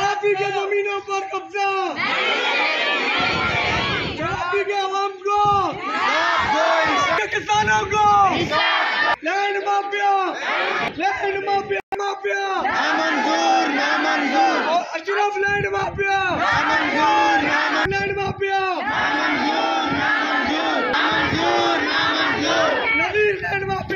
चार बीघे जमीनों पर कब्जा चार बीघे आवाम को किसानों को land mafia land mafia mafia नामंजूर नामंजूर और अशरफ लैंड माफिया नामंजूर लैंड माफिया नामंजूर नामंजूर नामंजूर लैंड माफिया